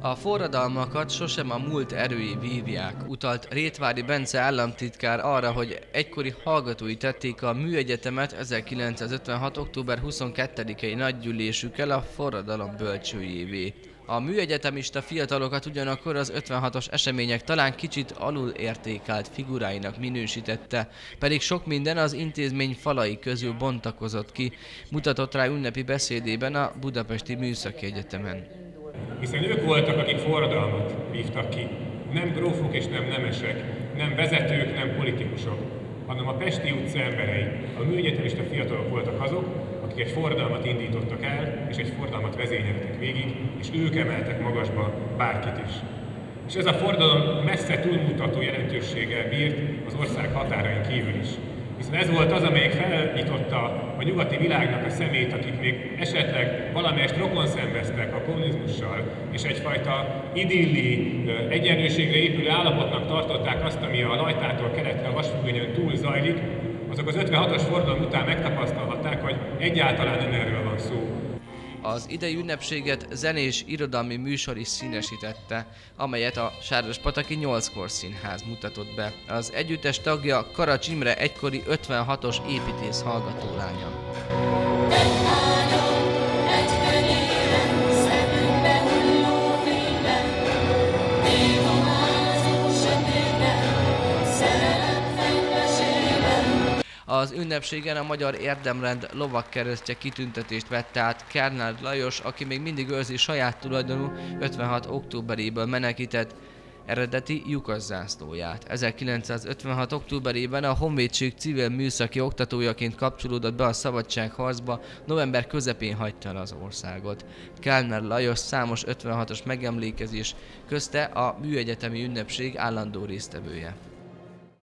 A forradalmakat sosem a múlt erői vívják, utalt Rétvári Bence államtitkár arra, hogy egykori hallgatói tették a műegyetemet 1956. október 22-i nagygyűlésükkel a forradalom bölcsőjévé. A műegyetemista fiatalokat ugyanakkor az 56-os események talán kicsit alul értékelt figuráinak minősítette, pedig sok minden az intézmény falai közül bontakozott ki, mutatott rá ünnepi beszédében a Budapesti Műszaki Egyetemen hiszen ők voltak, akik forradalmat vívtak ki. Nem grófok és nem nemesek, nem vezetők, nem politikusok, hanem a Pesti utca emberei, a műegyetemista fiatalok voltak azok, akik egy forradalmat indítottak el, és egy forradalmat vezényeltek végig, és ők emeltek magasba bárkit is. És ez a forradalom messze túlmutató jelentőséggel bírt az ország határain kívül is hiszen ez volt az, amelyik felnyitotta a nyugati világnak a szemét, akik még esetleg valamelyest rokon szembeztek a kommunizmussal, és egyfajta idilli, egyenlőségre épülő állapotnak tartották azt, ami a lajtától keletre a vasfüggönyen túl zajlik, azok az 56-os fordulom után megtapasztalhatták, hogy egyáltalán nem erről van szó, az idei ünnepséget zenés irodalmi műsor is színesítette, amelyet a Pataki 8 kor színház mutatott be. Az együttes tagja Karacs Imre egykori 56-os építész hallgatólánya. Az ünnepségen a Magyar Érdemrend lovakkeresztje kitüntetést vette át Kernál Lajos, aki még mindig őrzi saját tulajdonú 56. októberéből menekített eredeti lyukas zászlóját. 1956. októberében a Honvédség civil műszaki oktatójaként kapcsolódott be a szabadságharcba, november közepén hagyta el az országot. Kellner Lajos számos 56-os megemlékezés közte a műegyetemi ünnepség állandó résztvevője.